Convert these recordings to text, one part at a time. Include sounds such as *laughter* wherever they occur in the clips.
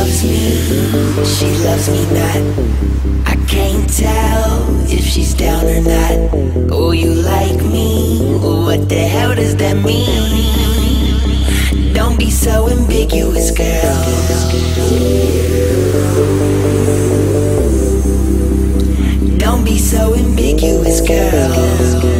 loves me, she loves me not. I can't tell if she's down or not. Oh, you like me? What the hell does that mean? Don't be so ambiguous, girl. Don't be so ambiguous, girl.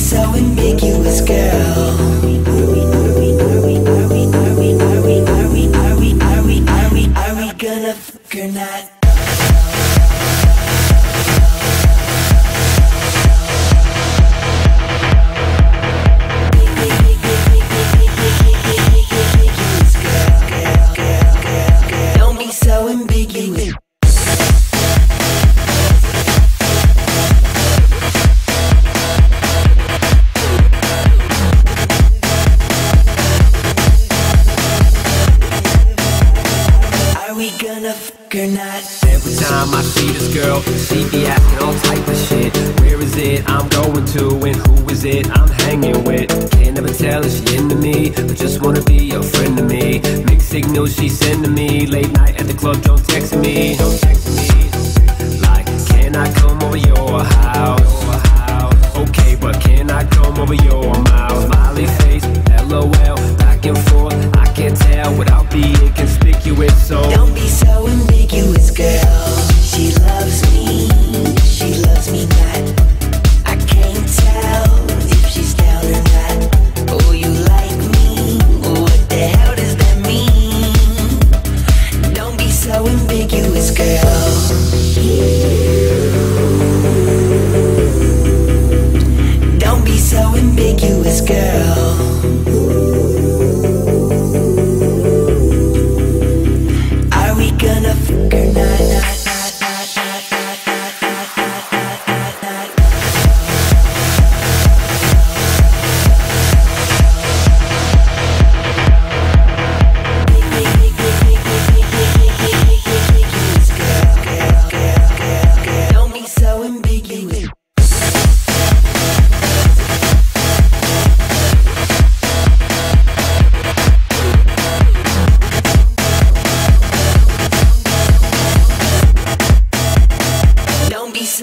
so ambiguous, girl? Are we gonna fuck? Every time I see this girl, she be asking all type of shit. Where is it I'm going to, and who is it I'm hanging with? Can't never tell if she into me, or just wanna be a friend to me. Mixed signals she sending me, late night at the club, don't text me, don't text me. Like, can I come over your house? Girl.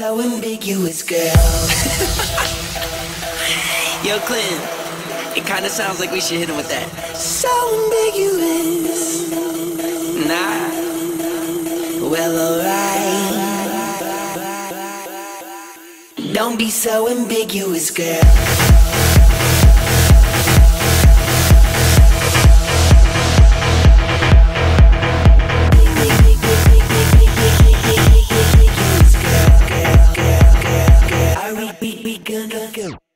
So ambiguous, girl. *laughs* Yo, Clinton, it kinda sounds like we should hit him with that. So ambiguous. Nah, Well, alright. Don't be so ambiguous, girl. Go.